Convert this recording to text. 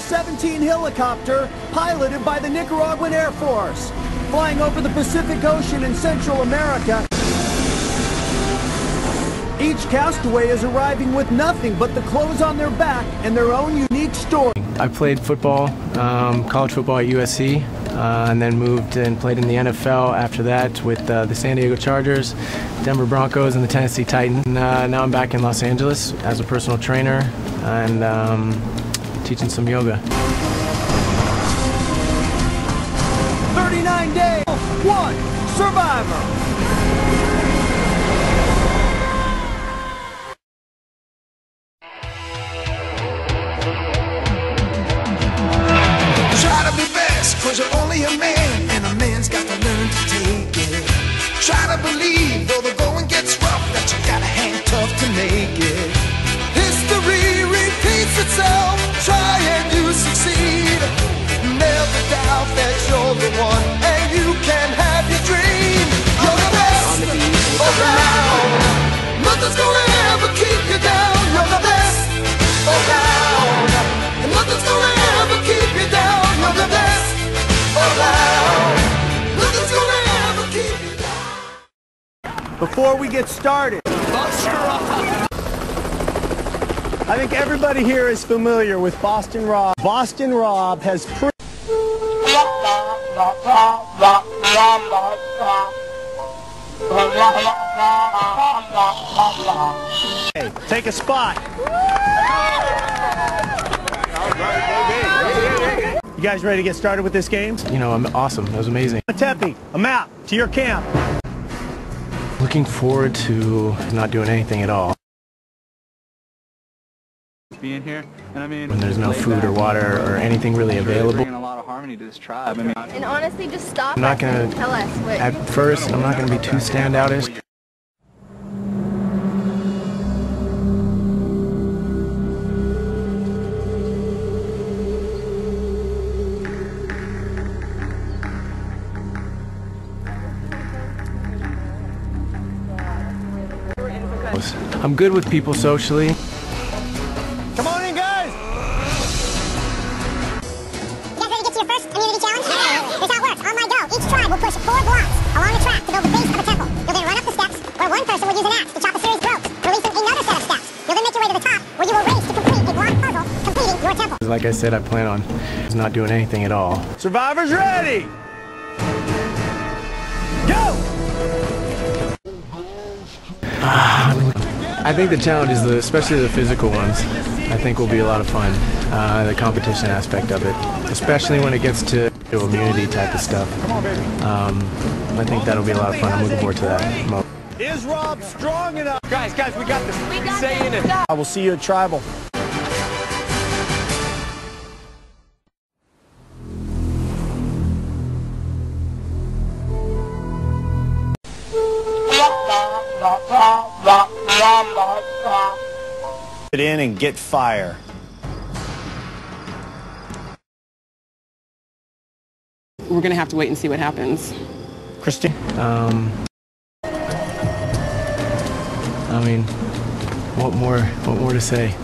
17 helicopter piloted by the Nicaraguan Air Force, flying over the Pacific Ocean in Central America. Each castaway is arriving with nothing but the clothes on their back and their own unique story. I played football, um, college football at USC, uh, and then moved and played in the NFL after that with uh, the San Diego Chargers, Denver Broncos, and the Tennessee Titans. Uh, now I'm back in Los Angeles as a personal trainer and um, teaching some yoga. 39 days, one survivor. Try to be best, cause you're only a man, and a man's got to learn to take it. Try to believe, though the going gets rough, that you gotta hang tough to make it. History itself, try and you succeed. Never doubt that you're the one, and you can have your dream. You're the best around. Nothing's gonna ever keep you down. You're the best around. And nothing's gonna ever keep you down. You're the best around. Nothing's gonna ever keep you down. Before we get started, I think everybody here is familiar with Boston Rob. Boston Rob has pre- Hey, take a spot. You guys ready to get started with this game? You know, I'm awesome. That was amazing. Tepe, a map to your camp. Looking forward to not doing anything at all. Being here. And I mean, When there's no food or water or anything really available. Bringing a lot of harmony to this tribe. I mean, And honestly, just stop I'm not gonna- tell us what. At first, I'm not going to be too standoutish. I'm good with people socially. First immunity challenge? Here's how it works. On my go, each tribe will push four blocks along a track to build the base of a temple. You'll then run up the steps, where one person will use an axe to chop a series of ropes, releasing another set of steps. You'll then make your way to the top, where you will race to complete a block puzzle, completing your temple. Like I said, I plan on not doing anything at all. Survivors ready. Go. I think the challenges, the- especially the physical ones, I think will be a lot of fun. Uh, the competition aspect of it, especially when it gets to immunity type of stuff. Um, I think that'll be a lot of fun. I'm looking forward to that. Is Rob strong enough? Guys, guys, we got this. We got this. Stop. I will see you at Tribal. Get in and get fire. We're going to have to wait and see what happens. Christine. Um, I mean, what more? What more to say?